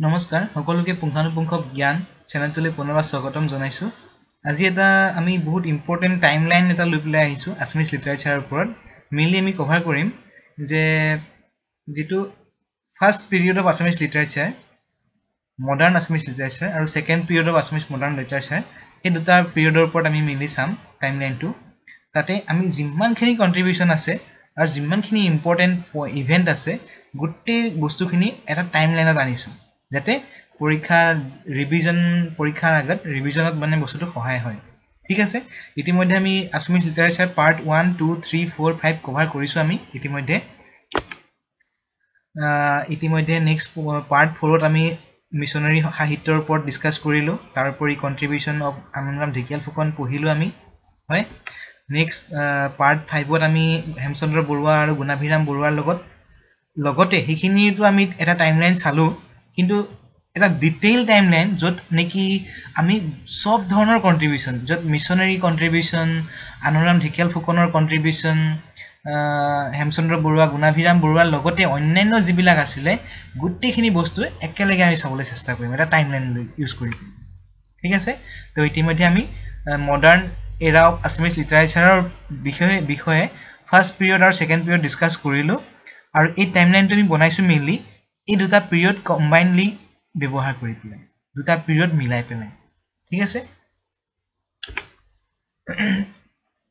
নমস্কাৰ সকলোকে পুংখানুপুংখ জ্ঞান চেনেলটোলৈ পুনৰবাৰ স্বাগতম জনাইছোঁ। আজি এটা আমি বহুত ইম্পৰ্টেণ্ট টাইম লাইন এটা লৈ পেলাই আহিছোঁ আছামিজ লিটাৰেচাৰৰ ওপৰত। মেইনলি আমি কভাৰ কৰিম যে যিটো first period of Assamese literature modern Assamese literature আৰু second period of Assamese modern literature সেই দুটা পিৰিয়ডৰ ওপৰত আমি মেইনলি চাম টাইম লাইনটো তাতে আমি যিমানখিনি কণ্ট্ৰিবিউশ্যন আছে আৰু যিমানখিনি ইম্পৰ্টেণ্ট ইভেণ্ট আছে গোটেই বস্তুখিনি এটা টাইম লাইনত আনিছোঁ। যাতে পৰীক্ষা ৰিভিজন পৰীক্ষাৰ আগত ৰিভিজনত মানে বস্তুটো সহায় হয়। ঠিক আছে? ইতিমধ্যে আমি Assamese literature part one two three four five cover কৰিছোঁ আমি ইতিমধ্যে। ইতিমধ্যে নেক্সট পাৰ্ট ফ'ৰত আমি মিছনাৰী সাহিত্যৰ ওপৰত ডিছকাছ কৰিলোঁ। তাৰোপৰি কণ্ট্ৰিবিউশ্যন অফ আনন্দৰাম ঢেকীয়াল ফুকন পঢ়িলোঁ আমি হয়? নেক্সট পাৰ্ট ফাইভত আমি হেমচন্দ্ৰ বৰুৱা আৰু গুণাভিৰাম বৰুৱাৰ লগত লগতে সেইখিনিতো আমি এটা টাইম লাইন চালোঁ। কিন্তু এটা ডিটেইল টাইম লাইন য'ত নেকি আমি চব ধৰণৰ কণ্ট্ৰিবিউশ্যন য'ত মিছনাৰী কণ্ট্ৰিবিউশ্যন আনন্দৰাম ঢেকীয়াল ফুকনৰ কণ্ট্ৰিবিউশ্যন হেমচন্দ্ৰ বৰুৱা গুণাভিৰাম বৰুৱাৰ লগতে অন্যান্য যিবিলাক আছিলে গোটেইখিনি বস্তু একেলগে আমি চাবলৈ চেষ্টা কৰিম এটা টাইম লাইন ইউজ কৰি ঠিক আছে? তো ইতিমধ্যে আমি মডাৰ্ণ এৰা অফ আছামিজ লিটাৰেচাৰৰ বিষয়ে বিষয়ে ফাৰ্ষ্ট পিৰিয়ড আৰু ছেকেণ্ড পিৰিয়ড ডিছকাছ কৰিলোঁ। আৰু এই টাইম লাইনটো আমি বনাইছোঁ মেইনলি এই দুটা পিৰিয়ড কম্বাইনলি ব্যৱহাৰ কৰি পেলাই দুটা পিৰিয়ড মিলাই পেলাই ঠিক আছে?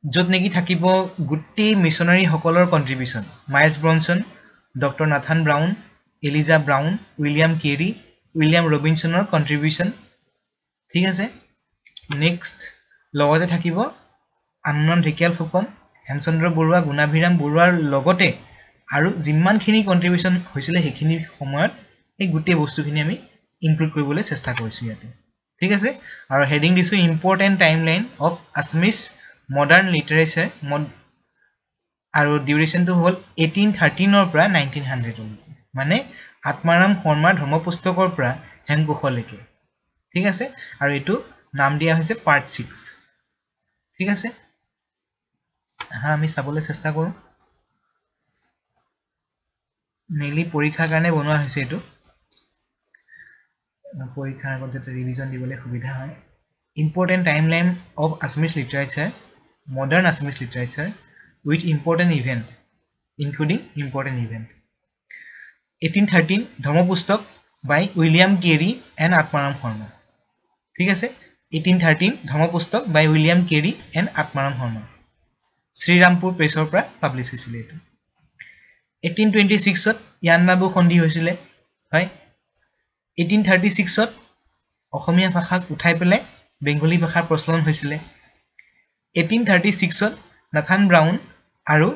য'ত নেকি থাকিব গোটেই মিছনাৰীসকলৰ contribution Miles Bronson doctor Nathan Brown Eliza Brown William Carey William ৰবিনছনৰ contribution ঠিক আছে? নেক্সট লগতে থাকিব আনন্দ ঢেকীয়াল ফুকন হেমচন্দ্ৰ বৰুৱা গুণাভিৰাম বৰুৱাৰ লগতে আৰু যিমানখিনি কণ্ট্ৰিবিউশ্যন হৈছিলে সেইখিনি সময়ত সেই গোটেই বস্তুখিনি আমি ইনক্লুড কৰিবলৈ চেষ্টা কৰিছোঁ ইয়াতে। ঠিক আছে? আৰু হেডিং দিছোঁ important time line of Assamese modern literature mod আৰু ডিউৰেশ্যনটো হ'ল এইটিন থাৰ্টিনৰ পৰা নাইনটিন হাণ্ড্ৰেডলৈকে মানে আত্মাৰাম শৰ্মাৰ ধৰ্মপুস্তকৰ পৰা হেমকোষলৈকে। ঠিক আছে? আৰু এইটো নাম দিয়া হৈছে পাৰ্ট ছিক্স ঠিক আছে? হা আমি চাবলৈ চেষ্টা কৰোঁ। মেইনলি পৰীক্ষাৰ কাৰণে বনোৱা হৈছে এইটো। পৰীক্ষাৰ আগত যাতে ৰিভিজন দিবলৈ সুবিধা হয়। Important time line of Assamese literature modern Assamese literature with important event including important event eighteen thirteen ধৰ্মপুস্তক by William Carey and Atmaram Sharma ঠিক আছে? Eighteen thirteen ধৰ্মপুস্তক by William Carey and Atmaram Sharma Serampore প্ৰেছৰ পৰা publish হৈছিলে এইটো। Eighteen twenty ছিক্সত ইয়ান্নাবু সন্ধি হৈছিলে হয়? এইটিন থাৰ্টি ছিক্সত অসমীয়া ভাষাক উঠাই পেলাই বেংগলী ভাষাৰ প্ৰচলন হৈছিলে। এইটিন থাৰ্টি ছিক্সত নাথান ব্ৰাউন আৰু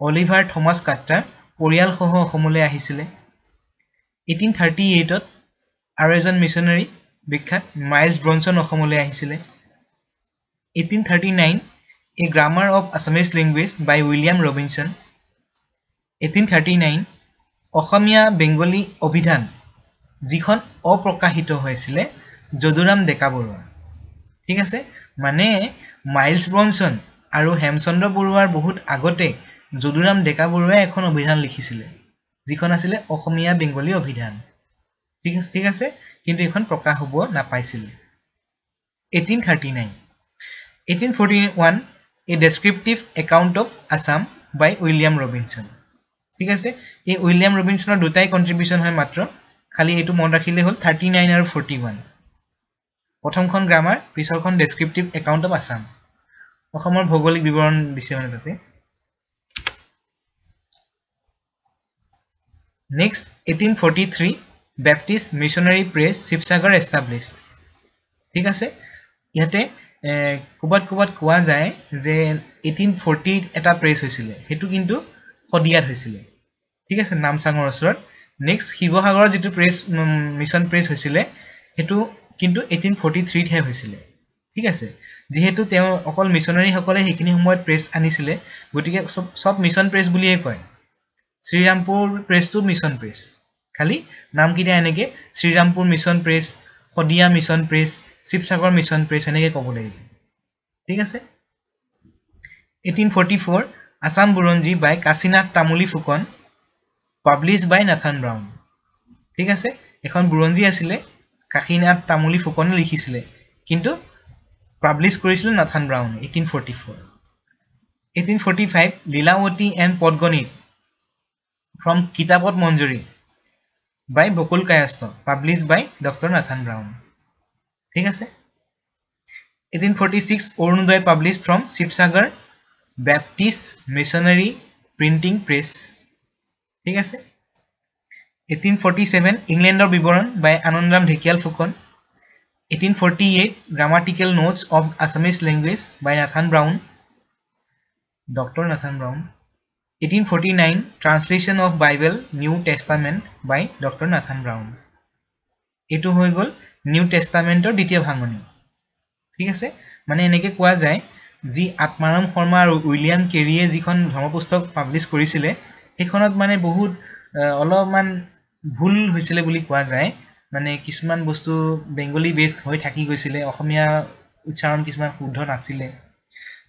অলিভাৰ থমাছ কাট্টাৰ পৰিয়ালসহ অসমলৈ আহিছিলে। এইটিন থাৰ্টি এইটত আৰু এজন মিছনাৰী বিখ্যাত মাইলছ ব্ৰনছন অসমলৈ আহিছিলে। Eighteen thirty nine a grammar of Assamese language by William Robinson. Eighteen thirty nine Asomiya Bengali অভিধান যিখন অপ্ৰকাশিত হৈছিলে যদুৰাম ডেকা বৰুৱা ঠিক আছে? মানে মাইলছ ব্ৰনছন আৰু হেমচন্দ্ৰ বৰুৱাৰ বহুত আগতে যদুৰাম ডেকা বৰুৱাই এখন অভিধান লিখিছিলে যিখন আছিলে অসমীয়া বেংগলী অভিধান। ঠিক আছে ঠিক আছে? কিন্তু এইখন প্ৰকাশ হ'ব নাপাইছিলে। Eighteen thirty nine eighteen forty one a descriptive account of Assam by William Robinson ঠিক আছে? এই উইলিয়াম ৰবিনছনৰ দুটাই কণ্ট্ৰিবিউশ্যন হয় মাত্ৰ। খালি এইটো মনত ৰাখিলে হ'ল থাৰ্টি নাইন আৰু ফৰ্টি ওৱান প্ৰথমখন গ্ৰামাৰ পিছৰখন ডেছক্ৰিপটিভ একাউণ্ট অফ আছাম অসমৰ ভৌগোলিক বিৱৰণ দিছে মানে তাতে। Next eighteen forty three Baptist missionary press Sivasagar established ঠিক আছে? ইয়াতে ক'ৰবাত ক'ৰবাত কোৱা যায় যে এইটিন ফৰ্টিত এটা প্ৰেছ হৈছিলে। সেইটো কিন্তু শদিয়াত হৈছিলে। ঠিক আছে নামচাঙৰ ওচৰত। নেক্সট শিৱসাগৰৰ যিটো প্ৰেছ মিছন প্ৰেছ হৈছিলে সেইটো কিন্তু এইটিন ফৰ্টি থ্ৰীতহে হৈছিলে। ঠিক আছে যিহেতু তেওঁ অকল মিছনাৰীসকলে সেইখিনি সময়ত প্ৰেছ আনিছিলে গতিকে চব চব মিছন প্ৰেছ বুলিয়ে কয়। শ্ৰীৰামপুৰ প্ৰেছটো মিছন প্ৰেছ খালি নামকেইটা এনেকৈ Serampore mission press Sadiya mission press Sivasagar mission press এনেকৈ ক'ব লাগিব। ঠিক আছে? Eighteen forty four Assam Buranji by Kashinath Tamuli Phukan publish by Nathan Brown. ঠিক আছে? এখন বুৰঞ্জী আছিলে কাশীনাথ তামুলী ফুকনে লিখিছিলে কিন্তু পাব্লিছ কৰিছিলে Nathan Brown eighteen forty four eighteen forty five Lilawati and Padaganit from কিতাপত Manjuri by Bakul Kayastha publish by doctor Nathan Brown. ঠিক আছে? Eighteen forty six Arunodoi publish from Sivasagar Baptist missionary printing press ঠিক আছে? Eighteen forty seven ইংলেণ্ডৰ বিৱৰণ by Anandaram Dhekial Phukan eighteen forty eight grammatical notes of Assamese language by Nathan Brown doctor Nathan Brown eighteen forty nine translation of Bible New Testament by doctor Nathan Brown এইটো হৈ গ'ল new টেষ্টামেণ্টৰ দ্বিতীয় ভাঙনি। ঠিক আছে? মানে এনেকৈ কোৱা যায় যি আত্মাৰাম শৰ্মা আৰু উইলিয়াম কেৰিয়ে যিখন ধৰ্মপুস্তক পাব্লিছ কৰিছিলে সেইখনত মানে বহুত অলপমান ভুল হৈছিলে বুলি কোৱা যায়। মানে কিছুমান বস্তু বেংগলী বেছড হৈ থাকি গৈছিলে অসমীয়া উচ্চাৰণ কিছুমান শুদ্ধ নাছিলে।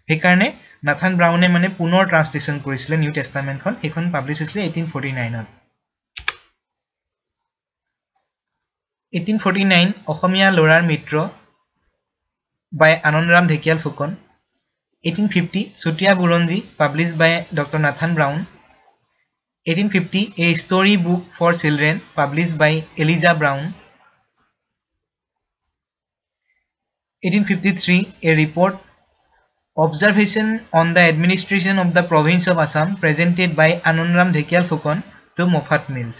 সেইকাৰণে নাথান ব্ৰাউনে মানে পুনৰ ট্ৰান্সলেশ্যন কৰিছিলে নিউ টেষ্টামেণ্টখন সেইখন পাব্লিছ হৈছিলে এইটিন ফৰ্টি নাইনত eighteen forty nine Asomiya Lorar Mitra by Anandaram Dhekial Phukan. Eighteen fifty Chutiya Buranji publish by doctor Nathan Brown eighteen fifty a story book for children publish by Eliza Brown eighteen fifty three a report observation on the administration of the province of Assam presented by Anandaram Dhekial Phukan to Moffatt Mills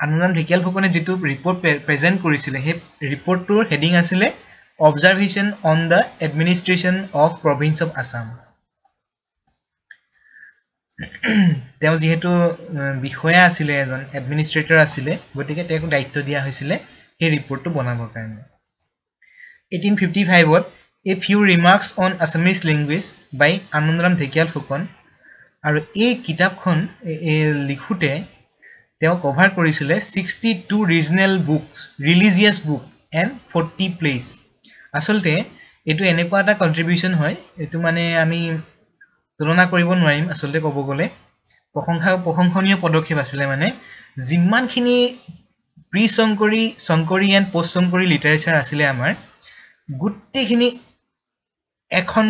Anandaram Dhekial ফুকনে যিটো report present কৰিছিলে সেই ৰিপৰ্টটোৰ heading আছিলে observation on the administration of province of Assam তেওঁ যিহেতু বিষয়া আছিলে এজন এডমিনিষ্ট্ৰেটৰ আছিলে গতিকে তেওঁক দায়িত্ব দিয়া হৈছিলে সেই ৰিপৰ্টটো বনাবৰ কাৰণে। Eighteen fifty ফাইভত a few remarks on Assamese language by Anandaram Dhekial Phukan আৰু এই কিতাপখন লিখোঁতে তেওঁ কভাৰ কৰিছিলে sixty two regional books religious book and forty plays আচলতে এইটো এনেকুৱা এটা কণ্ট্ৰিবিউশ্যন হয় এইটো মানে আমি তুলনা কৰিব নোৱাৰিম আচলতে ক'ব গ'লে। প্ৰশংসা প্ৰশংসনীয় পদক্ষেপ আছিলে মানে যিমানখিনি pre Shankari Shankari and post Shankari literature আছিলে আমাৰ গোটেইখিনি এখন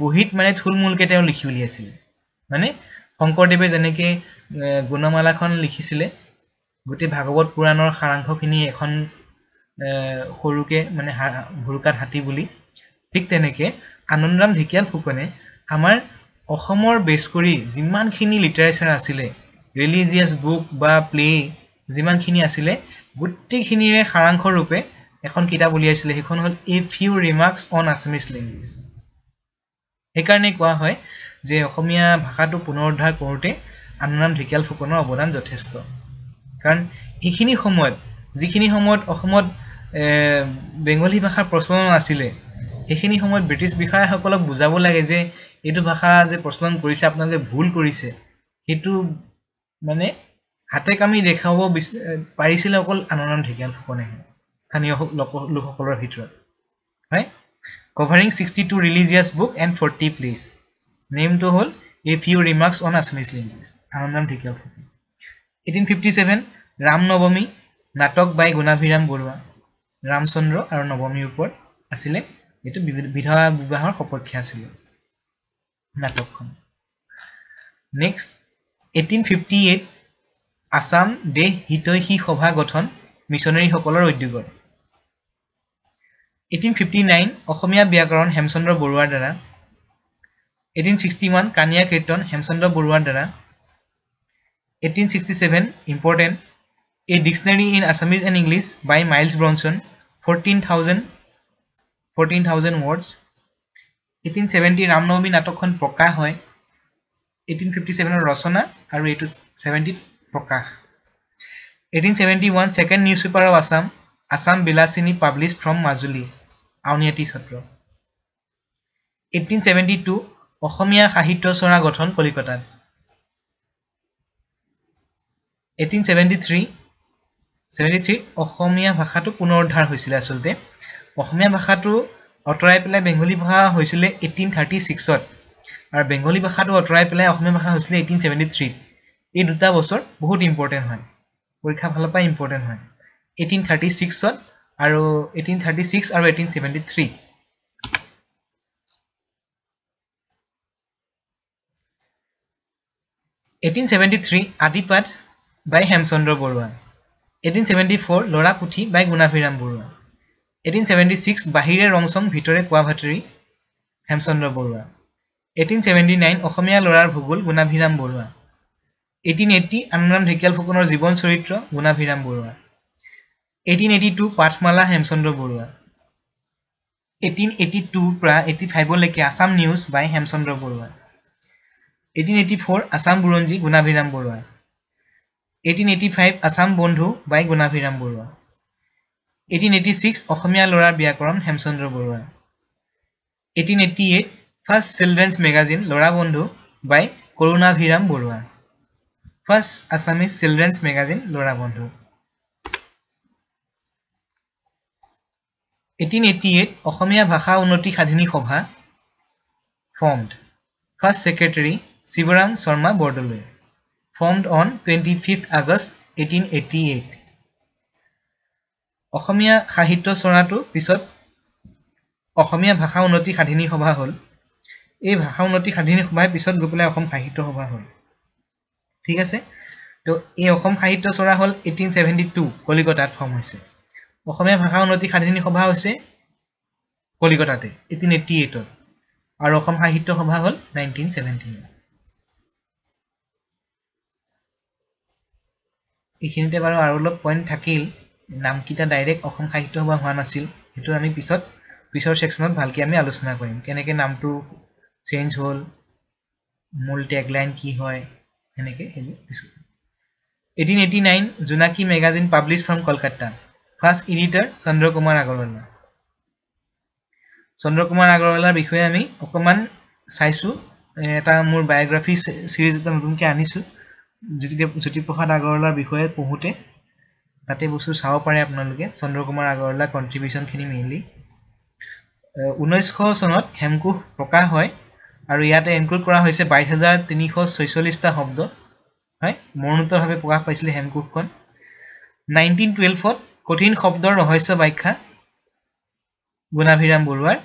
বহীত মানে থুলমূলকৈ তেওঁ লিখি উলিয়াইছিলে মানে শংকৰদেৱে যেনেকৈ গুণমালাখন লিখিছিলে গোটেই ভাগৱত পুৰাণৰ সাৰাংশখিনি এখন সৰুকৈ মানে ভুৰুকাত হাতী বুলি। ঠিক তেনেকৈ আনন্দৰাম ঢেকিয়াল ফুকনে আমাৰ অসমৰ বেছ কৰি যিমানখিনি লিটাৰেচাৰ আছিলে ৰিলিজিয়াছ বুক বা প্লে যিমানখিনি আছিলে গোটেইখিনিৰে সাৰাংশ ৰূপে এখন কিতাপ উলিয়াইছিলে। সেইখন হ'ল a few remarks on Assamese language সেইকাৰণে কোৱা হয় যে অসমীয়া ভাষাটো পুনৰুদ্ধাৰ কৰোঁতে আনন্দৰাম ঢেকিয়াল ফুকনৰ অৱদান যথেষ্ট। কাৰণ এইখিনি সময়ত যিখিনি সময়ত অসমত বেংগলী ভাষাৰ প্ৰচলন আছিলে। সেইখিনি সময়ত ব্ৰিটিছ বিষয়াসকলক বুজাব লাগে যে এইটো ভাষা যে প্ৰচলন কৰিছে আপোনালোকে ভুল কৰিছে। সেইটো মানে হাতে কামি দেখাব পাৰিছিলে অকল আনন্দৰাম ঢেকিয়াল ফুকনেহে স্থানীয় লোকসকলৰ ভিতৰত। হয়? Covering sixty two religious book and forty plays নেমটো হ'ল a few remarks on Assamese language Anandaram Dhekial Phukan eighteen fifty seven Ram নৱমী নাটক বাই গুণাভিৰাম বৰুৱা। ৰামচন্দ্ৰ আৰু নৱমীৰ ওপৰত আছিলে। এইটো বিধৱা বিবাহৰ সপক্ষে আছিলে। নাটকখন। Next eighteen fifty eight Assam Desh Hitaishi Sabha গঠন মিছনেৰীসকলৰ উদ্যোগত এইটিন ফিফটি নাইন অসমীয়া ব্যাকৰণ হেমচন্দ্ৰ বৰুৱাৰ দ্বাৰা। এইটিন ছিক্সটি ওৱান কানিয়া কীৰ্তন হেমচন্দ্ৰ বৰুৱাৰ দ্বাৰা। Eighteen sixty seven important thousand words eighteen seventy Ramnavami নাটকখন প্ৰকাশ হয় এইটিন ফিফটি ছেভেনৰ ৰচনা আৰু এইটো ছেভেণ্টিত প্ৰকাশ eighteen seventy one second news paper of Assam Assam Bilasini publish from Majuli Auniati ছাত্ৰ এইটিন ছেভেণ্টি টু অসমীয়া সাহিত্য চৰা গঠন কলিকতাত এইটিন ছেভেণ্টি থ্ৰী ছেভেণ্টি থ্ৰীত অসমীয়া ভাষাটো পুনৰুদ্ধাৰ হৈছিলে আচলতে। অসমীয়া ভাষাটো আঁতৰাই পেলাই বেংগলী ভাষা হৈছিলে এইটিন থাৰ্টি ছিক্সত আৰু বেংগলী ভাষাটো আঁতৰাই পেলাই অসমীয়া ভাষা হৈছিলে এইটিন ছেভেণ্টি থ্ৰীত এই দুটা বছৰ বহুত ইম্পৰ্টেণ্ট হয়। পৰীক্ষা ফালৰ পৰা ইম্পৰ্টেণ্ট হয়। এইটিন থাৰ্টি ছিক্সত আৰু এইটিন থাৰ্টি ছিক্স আৰু eighteen seventy three eighteen seventy three Adipath by Hemchandra Barua eighteen seventy four Lora Puthi by Gunabhiram Barua. Eighteen seventy six Bahire Rongchong Bhitore Kowa Bhaturi Hemchandra Barua. Eighteen seventy nine Asomiya Lorar Bhugol Gunabhiram Barua. Eighteen eighty Anandaram Dhekial ফুকনৰ জীৱন চৰিত্ৰ Gunabhiram Barua. Eighteen eighty two Pathmala Hemchandra Barua. Eighteen eighty tour পৰা eighty ফাইভলৈকে Assam news by Hemchandra Barua. Eighteen eighty four Assam Buranji Gunabhiram Barua. Eighteen eighty five Assam Bandhu by Gunabhiram Barua. Eighteen eighty six Asomiya Lorar Byakaran Hemchandra Barua. Eighteen eighty eight first children's magazine Lora Bandhu by Karunabhiram Barua. First Assamese children's magazine Lora Bandhu. Eighteen eighty eight Asomiya Bhasha Unnati Sadhini Sabha formed first secretary Shivram Sharma Bordoloi Bhasha Unnati Sadhini সভাই পিছত গৈ পেলাই অসম সাহিত্য সভা হ'ল। ঠিক আছে? তো এই অসম সাহিত্য চৰা হ'ল এইটিন ছেভেণ্টি টু কলিকতাত ফৰ্ম হৈছে। অসমীয়া ভাষা উন্নতি সাধিনী সভা হৈছে কলিকতাতে এইটিন এইটি এইটত আৰু অসম সাহিত্য সভা হ'ল নাইনটিন ছেভেণ্টিন এইখিনিতে বাৰু আৰু অলপ পইণ্ট থাকিল। নামকেইটা ডাইৰেক্ট অসম সাহিত্য সভা হোৱা নাছিল। সেইটো আমি পিছত পিছৰ ছেকশ্যনত ভালকৈ আমি আলোচনা কৰিম। কেনেকৈ নামটো চেঞ্জ হ'ল মূল টেগলাইন কি হয় সেনেকৈ eighteen eighty nine Jonaki magazine publish from Kolkata. First editor Chandra Kumar Agarwala. Chandra Kumar আগৰৱালাৰ বিষয়ে আমি অকণমান চাইছোঁ। এটা মোৰ বায়'গ্ৰাফী চিৰিজ এটা নতুনকৈ আনিছোঁ। জ্যোতি জ্যোতিপ্ৰসাদ আগৰৱালাৰ বিষয়ে পঢ়োঁতে তাতে বস্তু চাব পাৰে আপোনালোকে। চন্দ্ৰ কুমাৰ আগৰৱালাৰ কণ্ট্ৰিবিউশ্যনখিনি মেইনলি ঊনৈছশ চনত হেমকোষ প্ৰকাশ হয় আৰু ইয়াতে এনক্লুড কৰা হৈছে বাইছ হাজাৰ তিনিশ ছয়চল্লিছটা শব্দ। হয় মৰণোত্তৰভাৱে প্ৰকাশ পাইছিলে হেমকোষখন। নাইনটিন টুৱেলভত কঠিন শব্দৰ ৰহস্য ব্যাখ্যা গুণাভিৰাম বৰুৱাৰ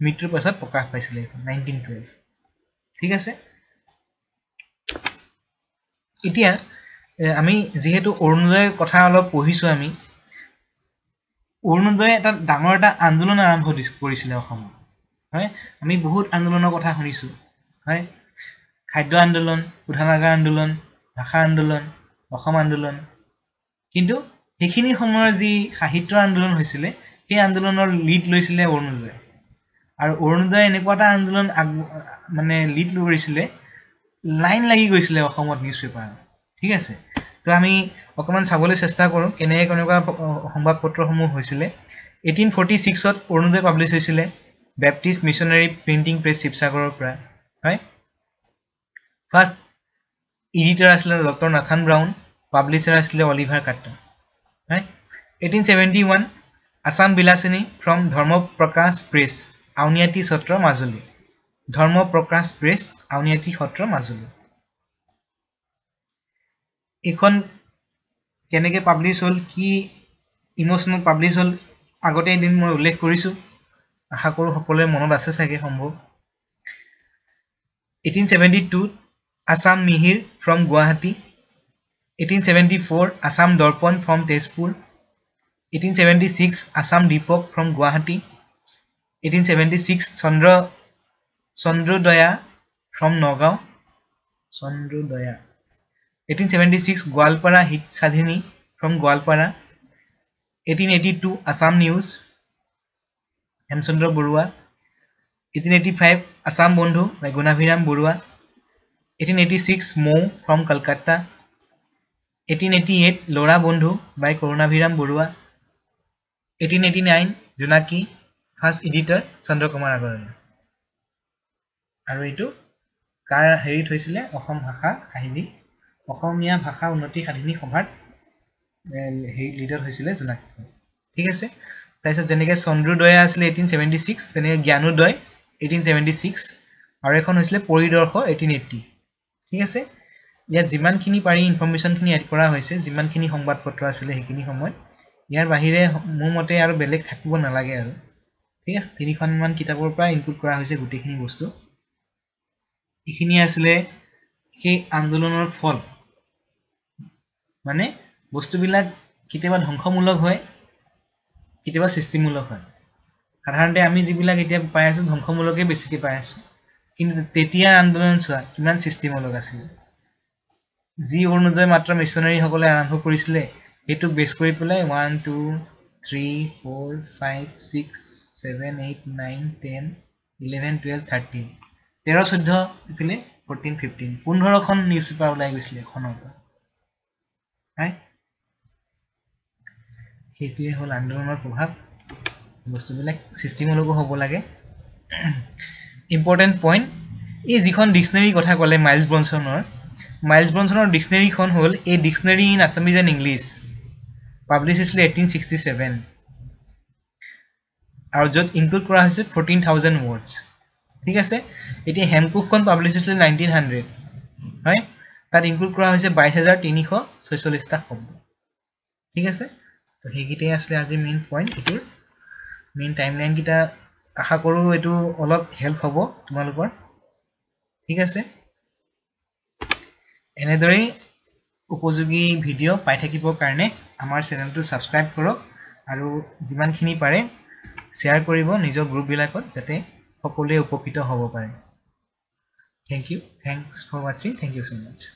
মৃত্যুৰ পাছত প্ৰকাশ পাইছিলে নাইনটিন টুৱেলভ ঠিক আছে? এতিয়া আমি যিহেতু অৰুণোদয়ৰ কথা অলপ পঢ়িছোঁ আমি অৰুণোদয়ে এটা ডাঙৰ এটা আন্দোলন আৰম্ভ কৰিছিলে অসমত হয়? আমি বহুত আন্দোলনৰ কথা শুনিছোঁ হয়? খাদ্য আন্দোলন শোধনাগাৰ আন্দোলন ভাষা আন্দোলন অসম আন্দোলন কিন্তু সেইখিনি সময়ৰ যি সাহিত্য আন্দোলন হৈছিলে সেই আন্দোলনৰ লিড লৈছিলে অৰুণোদয়ে। আৰু অৰুণোদয়ে এনেকুৱা এটা আন্দোলন আগ মানে লিড কৰিছিলে লাইন লাগি গৈছিলে অসমত নিউজ পেপাৰ ঠিক আছে? তো আমি অকণমান চাবলৈ চেষ্টা কৰোঁ কেনেকৈ কেনেকুৱা সংবাদ পত্ৰসমূহ হৈছিলে। এইটিন ফৰ্টি ছিক্সত অৰুণোদয় পাব্লিছ হৈছিলে বেপ্টিষ্ট মিছনাৰী প্ৰিণ্টিং প্ৰেছ শিৱসাগৰৰ পৰা হয়? ফাৰ্ষ্ট এডিটাৰ আছিলে ডক্টৰ নাথান ব্ৰাউন পাব্লিচাৰ আছিলে অলিভাৰ কাট্টা হয়? Eighteen seventy one Assam Bilasini from Dharma Prakash press Auniati সত্ৰ মাজুলী। ধৰ্ম প্ৰকাশ প্ৰেছ আউনীআটী সত্ৰ মাজুলী। এইখন কেনেকৈ পাব্লিছ হ'ল কি ইম'চনেল পাব্লিছ হ'ল আগতে এদিন মই উল্লেখ কৰিছোঁ। আশা কৰোঁ সকলোৰে মনত আছে চাগে সম্ভৱ। Eighteen seventy টুত Assam Mihir from Guwahati. Eighteen seventy four Assam Darpan from Tezpur. Eighteen seventy six Assam Deepak from Guwahati. Eighteen seventy six Chandra Chandrodaya from Nagaon. Chandrodaya. Eighteen seventy six Goalpara Hit Swadhini from Goalpara. Eighteen eighty two Assam news Hemchandra Barua. Eighteen eighty five Assam Bandhu by Gunabhiram Barua. Eighteen eighty six Mou from Kolkata. Eighteen eighty eight Lora Bandhu by Karunabhiram Barua eighteen eighty nine Jonaki first editor Chandra Kumar Agarwala আৰু এইটো কাৰ হেৰিত হৈছিলে? অসম ভাষা সাহিনী অসমীয়া ভাষা উন্নতি সাধিনী সভাত হেৰি লিডত হৈছিলে জোনাকী। ঠিক আছে? তাৰপিছত যেনেকৈ চন্দ্ৰোদয়া আছিলে এইটিন ছেভেণ্টি ছিক্স তেনেকৈ জ্ঞানোদয় এইটিন ছেভেণ্টি ছিক্স আৰু এখন হৈছিলে পৰিদৰ্শ এইটিন এইট্টি ঠিক আছে? ইয়াত যিমানখিনি পাৰি ইনফৰ্মেশ্যনখিনি এড কৰা হৈছে যিমানখিনি সংবাদ পত্ৰ আছিলে সেইখিনি সময়ত ইয়াৰ বাহিৰে মোৰ মতে আৰু বেলেগ থাকিব নালাগে আৰু। ঠিক আছে? তিনিখনমান কিতাপৰ পৰা ইনক্লুড কৰা হৈছে গোটেইখিনি বস্তু। এইখিনি আছিলে সেই আন্দোলনৰ ফল। মানে বস্তুবিলাক কেতিয়াবা ধ্বংসমূলক হয় কেতিয়াবা সৃষ্টিমূলক হয়। সাধাৰণতে আমি যিবিলাক এতিয়া পাই আছোঁ ধ্বংসমূলকে বেছিকৈ পাই আছোঁ। কিন্তু তেতিয়াৰ আন্দোলন চোৱা কিমান সৃষ্টিমূলক আছিলে। যি অৰুণোদয় মাত্ৰ মিছনাৰীসকলে আৰম্ভ কৰিছিলে সেইটোক বেছ কৰি পেলাই one two three four five six seven eight nine ten eleven twelve thirteen তেৰ চৈধ্য এইফালে ফৰ্টিন ফিফটিন পোন্ধৰখন নিউজ পেপাৰ ওলাই গৈছিলে এখনৰ পৰা। সেইটোৱে হ'ল আন্দোলনৰ প্ৰভাৱ। বস্তুবিলাক সৃষ্টিমূলকো হ'ব লাগে। ইম্পৰ্টেণ্ট পইণ্ট এই যিখন ডিক্সনেৰীৰ কথা ক'লে মাইলছ ব্ৰনছনৰ মাইলছ ব্ৰনছনৰ ডিক্সনেৰীখন হ'ল এই dictionary in Assamese and English publish হৈছিলে এইটিন ছিক্সটি ছেভেন আৰু য'ত ইনক্লুড কৰা হৈছে ফৰ্টিন থাউজেণ্ড ৱৰ্ডছ ঠিক আছে? এতিয়া হেমকুকখন পাব্লিছ হৈছিলে নাইনটিন হাণ্ড্ৰেড হয়? তাত ইনক্লুড কৰা হৈছে বাইছ হাজাৰ তিনিশ ছয়চল্লিছটা শব্দ। ঠিক আছে? তো সেইকেইটাই আছিলে আজি মেইন পইণ্ট এইটোৰ মেইন টাইম লাইনকেইটা আশা কৰোঁ এইটো অলপ হেল্প হ'ব তোমালোকৰ। ঠিক আছে? এনেদৰেই উপযোগী ভিডিঅ' পাই থাকিবৰ কাৰণে আমাৰ চেনেলটো ছাবস্ক্ৰাইব কৰক আৰু যিমানখিনি পাৰে শ্বেয়াৰ কৰিব নিজৰ গ্ৰুপবিলাকত যাতে সকলোৱে উপকৃত হ'ব পাৰে। থেংক ইউ থেংকছ ফৰ ৱাচিং থেংক ইউ ছ' মাছ